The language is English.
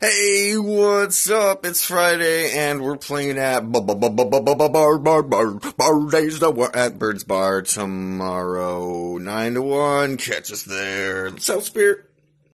Hey, what's up? It's Friday and we're playing at Bar Bar Bar Bar Days at Bird's Bar tomorrow, nine to one. Catch us there. South Spirit.